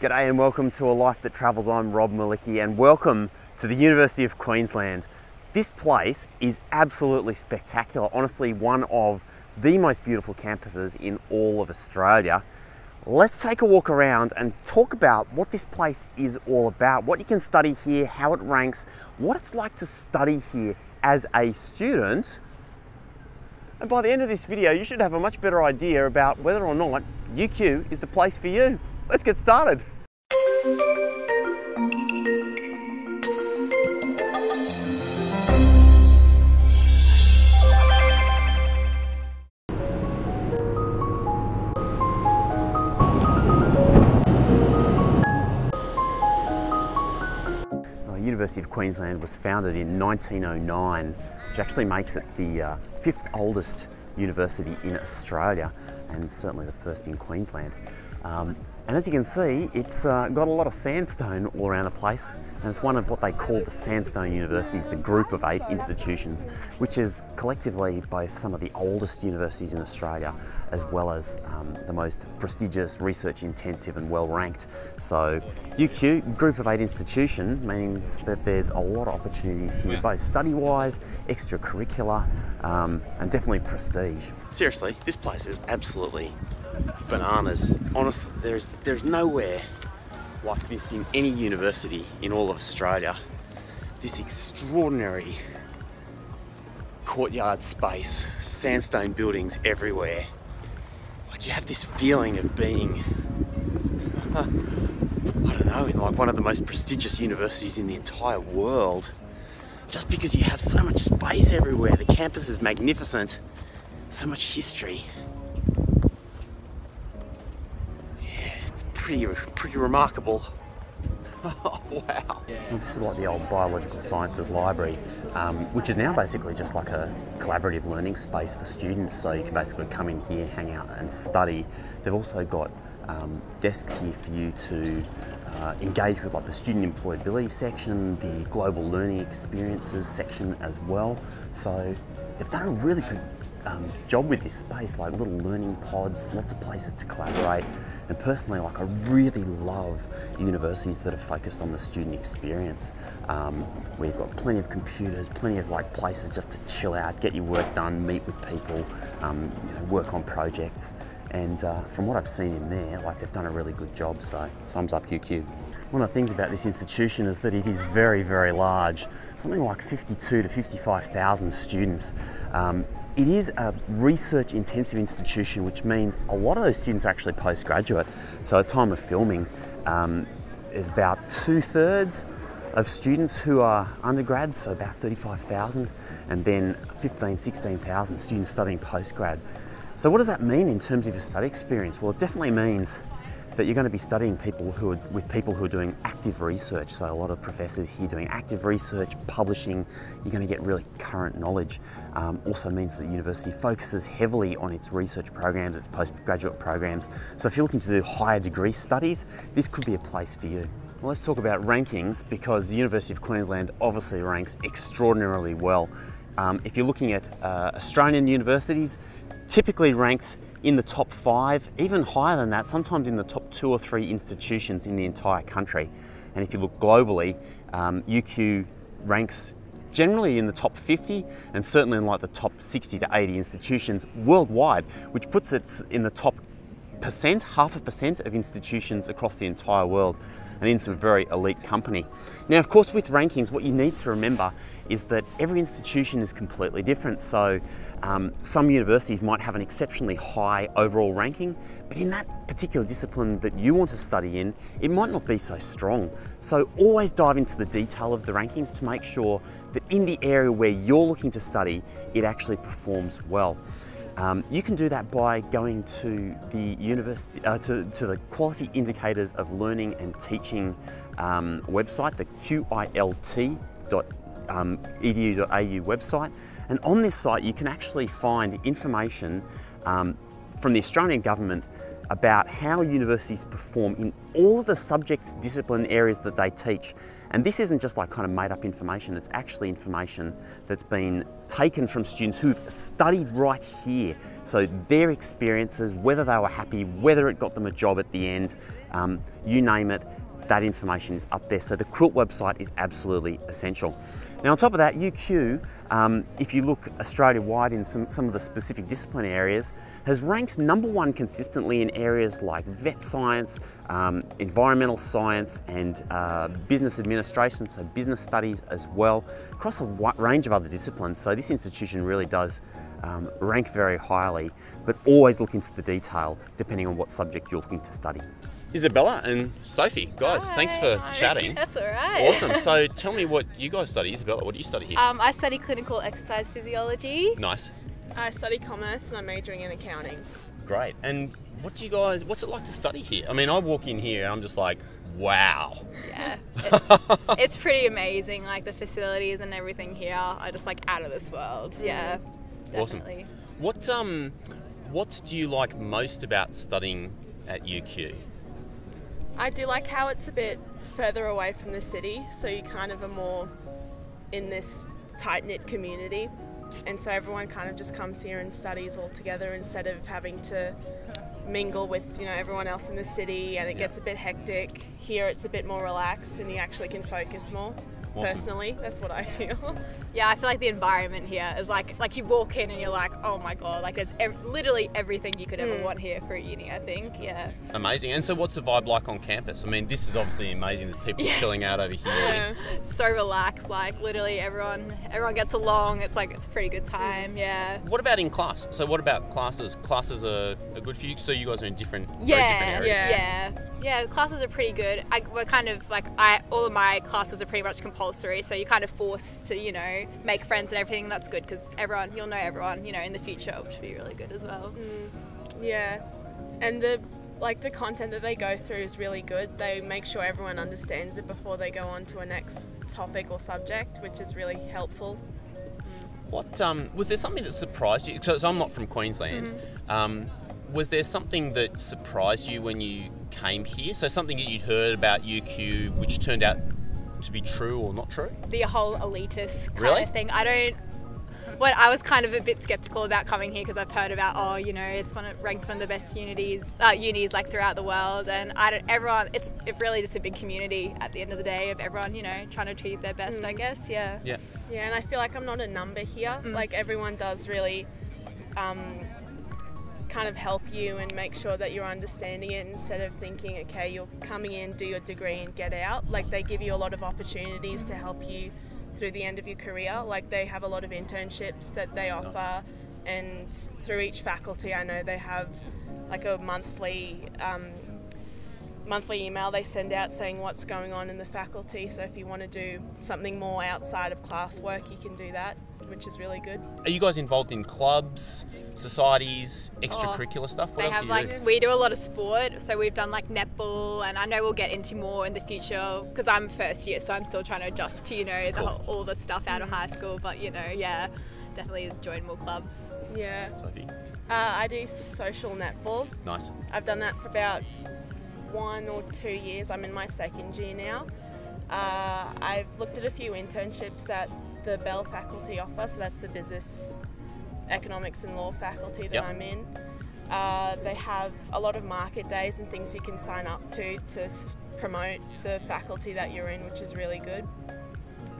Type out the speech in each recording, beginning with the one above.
G'day and welcome to A Life That Travels. I'm Rob Malicki and welcome to the University of Queensland. This place is absolutely spectacular, honestly one of the most beautiful campuses in all of Australia. Let's take a walk around and talk about what this place is all about, what you can study here, how it ranks, what it's like to study here as a student. And by the end of this video, you should have a much better idea about whether or not UQ is the place for you. Let's get started. University of Queensland was founded in 1909, which actually makes it the uh, fifth oldest university in Australia and certainly the first in Queensland. Um, and as you can see, it's uh, got a lot of sandstone all around the place, and it's one of what they call the Sandstone Universities, the group of eight institutions, which is collectively both some of the oldest universities in Australia, as well as um, the most prestigious, research intensive and well ranked. So UQ, group of eight institution, means that there's a lot of opportunities here, both study-wise, extracurricular, um, and definitely prestige. Seriously, this place is absolutely bananas. Honestly, there's there's nowhere like this in any university in all of Australia. This extraordinary courtyard space, sandstone buildings everywhere. Like you have this feeling of being, I don't know, in like one of the most prestigious universities in the entire world. Just because you have so much space everywhere, the campus is magnificent, so much history. Pretty, pretty remarkable. oh, wow. This is like the old Biological Sciences Library, um, which is now basically just like a collaborative learning space for students. So you can basically come in here, hang out and study. They've also got um, desks here for you to uh, engage with like the student employability section, the global learning experiences section as well. So they've done a really good um, job with this space, like little learning pods, lots of places to collaborate. And personally, like I really love universities that are focused on the student experience. Um, we've got plenty of computers, plenty of like places just to chill out, get your work done, meet with people, um, you know, work on projects. And uh, from what I've seen in there, like they've done a really good job. So thumbs up UQ. One of the things about this institution is that it is very, very large, something like 52 to 55,000 students. Um, it is a research intensive institution, which means a lot of those students are actually postgraduate. So at time of filming, um, there's about two thirds of students who are undergrads, so about 35,000, and then 15, 16,000 students studying postgrad. So what does that mean in terms of your study experience? Well, it definitely means that you're going to be studying people who are with people who are doing active research. So a lot of professors here doing active research, publishing. You're going to get really current knowledge. Um, also means that the university focuses heavily on its research programs, its postgraduate programs. So if you're looking to do higher degree studies, this could be a place for you. Well, let's talk about rankings because the University of Queensland obviously ranks extraordinarily well. Um, if you're looking at uh, Australian universities, typically ranked in the top five, even higher than that, sometimes in the top two or three institutions in the entire country. And if you look globally, um, UQ ranks generally in the top 50 and certainly in like the top 60 to 80 institutions worldwide, which puts it in the top percent, half a percent of institutions across the entire world and in some very elite company. Now, of course, with rankings, what you need to remember is that every institution is completely different. So um, some universities might have an exceptionally high overall ranking, but in that particular discipline that you want to study in, it might not be so strong. So always dive into the detail of the rankings to make sure that in the area where you're looking to study, it actually performs well. Um, you can do that by going to the university, uh, to, to, the Quality Indicators of Learning and Teaching um, website, the qilt.edu.au um, website. And on this site, you can actually find information um, from the Australian government about how universities perform in all of the subjects, discipline areas that they teach. And this isn't just like kind of made up information, it's actually information that's been taken from students who've studied right here. So their experiences, whether they were happy, whether it got them a job at the end, um, you name it, that information is up there. So the QILT website is absolutely essential. Now on top of that, UQ, um, if you look Australia-wide in some, some of the specific discipline areas, has ranked number one consistently in areas like vet science, um, environmental science and uh, business administration, so business studies as well, across a wide range of other disciplines. So this institution really does um, rank very highly, but always look into the detail depending on what subject you're looking to study. Isabella and Sophie, guys, Hi. thanks for chatting. That's all right. Awesome. So tell me what you guys study. Isabella, what do you study here? Um, I study clinical exercise physiology. Nice. I study commerce and I'm majoring in accounting. Great. And what do you guys, what's it like to study here? I mean, I walk in here and I'm just like, wow. Yeah, it's, it's pretty amazing. Like the facilities and everything here are just like out of this world. Yeah, definitely. Awesome. What um, what do you like most about studying at UQ? I do like how it's a bit further away from the city, so you kind of are more in this tight knit community. And so everyone kind of just comes here and studies all together instead of having to mingle with you know everyone else in the city and it yeah. gets a bit hectic here it's a bit more relaxed and you actually can focus more Awesome. Personally, that's what I feel. Yeah, I feel like the environment here is like like you walk in and you're like, oh my god, like there's ev- literally everything you could ever mm. want here for a uni. I think, yeah. Amazing. And so, what's the vibe like on campus? I mean, this is obviously amazing. There's people yeah. chilling out over here. Yeah. So relaxed. Like literally, everyone everyone gets along. It's like it's a pretty good time. Yeah. What about in class? So, what about classes? Classes are, are good for you. So, you guys are in different yeah different yeah yeah yeah. Classes are pretty good. I, we're kind of like I all of my classes are pretty much compulsory so you're kind of forced to, you know, make friends and everything. That's good because everyone, you'll know everyone, you know, in the future, which would be really good as well. Mm, yeah, and the like the content that they go through is really good. They make sure everyone understands it before they go on to a next topic or subject, which is really helpful. Mm. What um, was there something that surprised you? So, so I'm not from Queensland. Mm-hmm. Um, was there something that surprised you when you came here? So something that you'd heard about UQ, which turned out to be true or not true? The whole elitist kind really? of thing. I don't. What I was kind of a bit skeptical about coming here because I've heard about oh you know it's one of, ranked one of the best unis uh, unis like throughout the world and I don't everyone it's it really just a big community at the end of the day of everyone you know trying to achieve their best mm. I guess yeah yeah yeah and I feel like I'm not a number here mm. like everyone does really um, kind of help you and make sure that you're understanding it instead of thinking, okay, you're coming in, do your degree, and get out. Like they give you a lot of opportunities to help you through the end of your career. Like they have a lot of internships that they offer, and through each faculty, I know they have like a monthly. Um, monthly email they send out saying what's going on in the faculty so if you want to do something more outside of classwork you can do that which is really good. Are you guys involved in clubs, societies, extracurricular oh, stuff? What they have like do? we do a lot of sport, so we've done like netball, and I know we'll get into more in the future because I'm first year, so I'm still trying to adjust to you know cool. the whole, all the stuff out of high school. But you know, yeah, definitely join more clubs. Yeah. Sophie. Uh, I do social netball. Nice. I've done that for about one or two years. I'm in my second year now. Uh, I've looked at a few internships that the BEL faculty offer, so that's the business, economics, and law faculty that yep. I'm in. Uh, they have a lot of market days and things you can sign up to to promote the faculty that you're in, which is really good.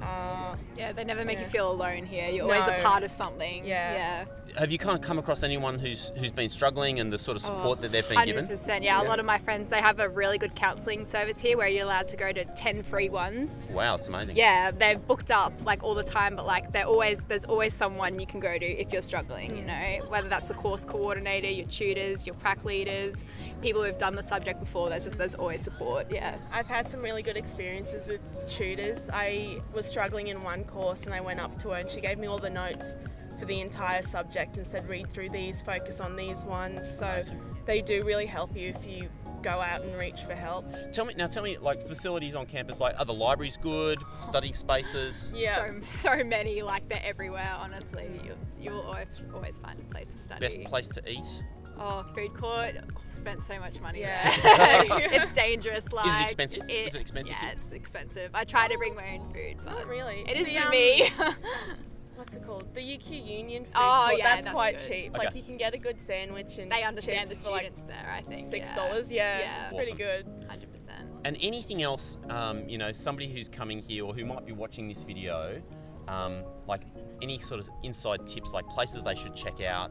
Uh, yeah, they never make yeah. you feel alone here. You're no. always a part of something. Yeah. yeah have you kind of come across anyone who's who's been struggling and the sort of support oh, that they've been 100%, given? 100%. Yeah, yeah, a lot of my friends they have a really good counselling service here where you're allowed to go to 10 free ones. Wow, it's amazing. Yeah, they're booked up like all the time, but like they're always there's always someone you can go to if you're struggling, you know, whether that's the course coordinator, your tutors, your prac leaders, people who've done the subject before, there's just there's always support. Yeah. I've had some really good experiences with tutors. I was struggling in one course and I went up to her and she gave me all the notes for the entire subject and said read through these, focus on these ones. So they do really help you if you go out and reach for help. Tell me now. Tell me, like facilities on campus. Like, are the libraries good? Studying spaces? Yeah, so so many. Like they're everywhere. Honestly, you you'll always always find a place to study. Best place to eat? Oh, food court. Spent so much money Yeah. there. it's dangerous. Like is it expensive? Is it expensive Yeah, here? it's expensive. I try to bring my own food, but Not really. it is The, for um, me. What's it called? The UQ Union food Oh, court. yeah, that's, that's quite good. cheap. Okay. Like you can get a good sandwich and they understand the chips for like students there. I think six dollars. Yeah, Yeah. it's pretty good. Hundred percent. And anything else, um, you know, somebody who's coming here or who might be watching this video, um, like any sort of inside tips, like places they should check out,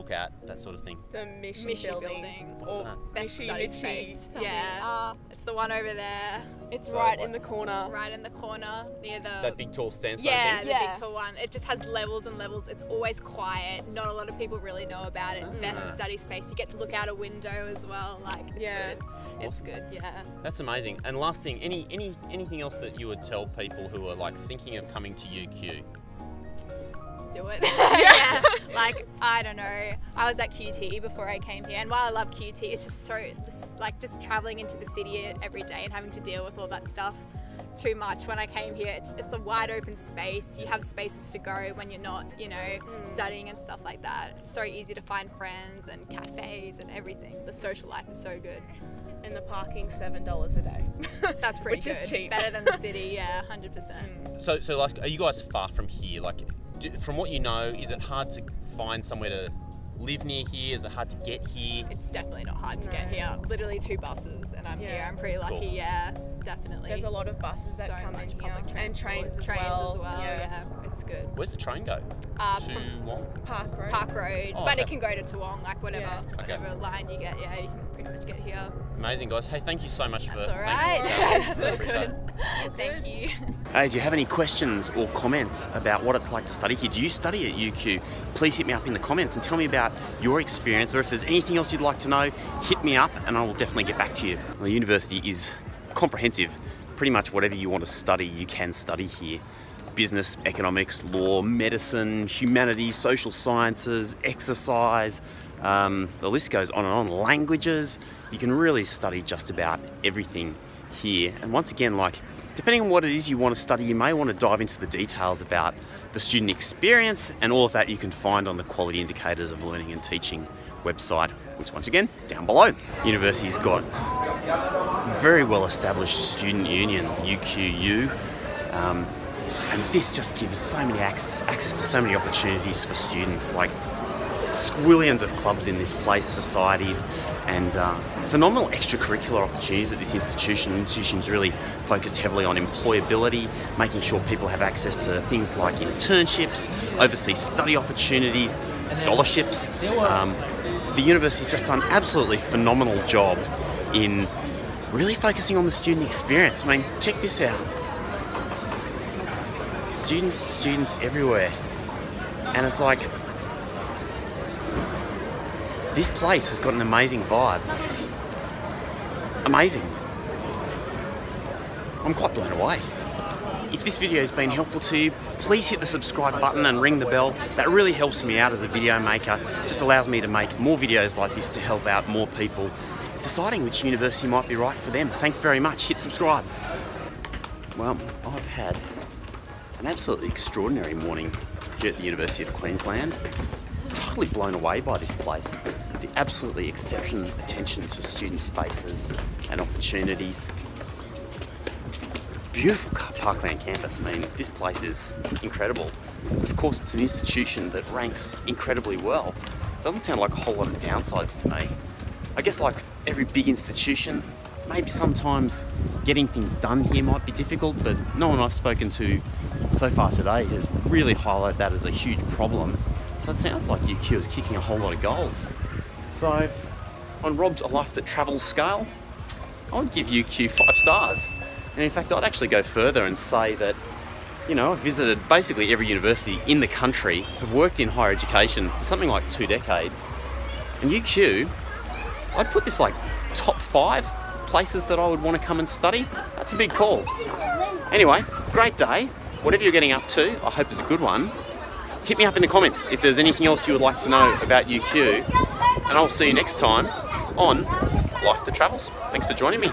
look at, that sort of thing. The Mission, Mission building. building. What's Or that? Best Michie study Michie space. Yeah, Uh, it's the one over there, it's So, right like- in the corner. right in the corner near the. That big tall stand yeah, thing. the Yeah. big tall one. It just has levels and levels. It's always quiet. Not a lot of people really know about it. Ah. Best study space. You get to look out a window as well. Like, it's Yeah. good. It's good. Yeah. That's amazing. And last thing, any any anything else that you would tell people who are like thinking of coming to UQ? do it. yeah. Like I don't know. I was at QT before I came here, and while I love QT, it's just so like just traveling into the city every day and having to deal with all that stuff. Too much. When I came here, it's, it's a wide open space. You have spaces to go when you're not, you know, hmm. studying and stuff like that. It's so easy to find friends and cafes and everything. The social life is so good. And the parking seven dollars a day. That's pretty Which good. is cheap. Better than the city. Yeah, hundred percent. So so like, are you guys far from here? Like, do, from what you know, is it hard to find somewhere to live near here? Is it hard to get here? It's definitely not hard to get here. Literally two buses, and I'm here. I'm pretty lucky. Cool. Yeah, definitely. There's a lot of buses that so come much in here public and trains as trains well. as well. Yeah. it's good. Where's the train go? Uh, to from Wong? Park Road. Park Road, Oh, but okay. it can go to Toowong, like whatever, Yeah. Okay. whatever line you get. Yeah, you can pretty much get here. Amazing, guys. Hey, thank you so much for. That's all thank you right. for chatting. That's I so good. it. Thank you. Hey, do you have any questions or comments about what it's like to study here? Do you study at UQ? Please hit me up in the comments and tell me about your experience, or if there's anything else you'd like to know, hit me up and I will definitely get back to you. Well, the university is comprehensive. Pretty much whatever you want to study, you can study here. Business, economics, law, medicine, humanities, social sciences, exercise, um, the list goes on and on. Languages, you can really study just about everything here. And once again, like depending on what it is you want to study, you may want to dive into the details about the student experience and all of that you can find on the quality indicators of learning and teaching website, which once again down below. University's got very well established student union, the UQU. Um, and this just gives so many access, access to so many opportunities for students, like squillions of clubs in this place, societies, and uh, phenomenal extracurricular opportunities at this institution. The institution's really focused heavily on employability, making sure people have access to things like internships, overseas study opportunities, scholarships. Um, the university's just done an absolutely phenomenal job in really focusing on the student experience. I mean, check this out. Students, students everywhere. And it's like, this place has got an amazing vibe. Amazing. I'm quite blown away. If this video has been helpful to you, please hit the subscribe button and ring the bell. That really helps me out as a video maker. Just allows me to make more videos like this to help out more people deciding which university might be right for them. Thanks very much. Hit subscribe. Well, I've had an absolutely extraordinary morning here at the University of Queensland. Totally blown away by this place. The absolutely exceptional attention to student spaces and opportunities. Beautiful Parkland campus. I mean, this place is incredible. Of course, it's an institution that ranks incredibly well. Doesn't sound like a whole lot of downsides to me. I guess, like every big institution, maybe sometimes getting things done here might be difficult, but no one I've spoken to so far today has really highlighted that as a huge problem. So it sounds like UQ is kicking a whole lot of goals. So, on Rob's A Life That Travels scale, I would give UQ five stars. And in fact, I'd actually go further and say that, you know, I've visited basically every university in the country, have worked in higher education for something like two decades. And UQ, I'd put this like top five places that I would want to come and study. That's a big call. Anyway, great day. Whatever you're getting up to, I hope is a good one. Hit me up in the comments if there's anything else you would like to know about UQ. And I'll see you next time on Life That Travels. Thanks for joining me.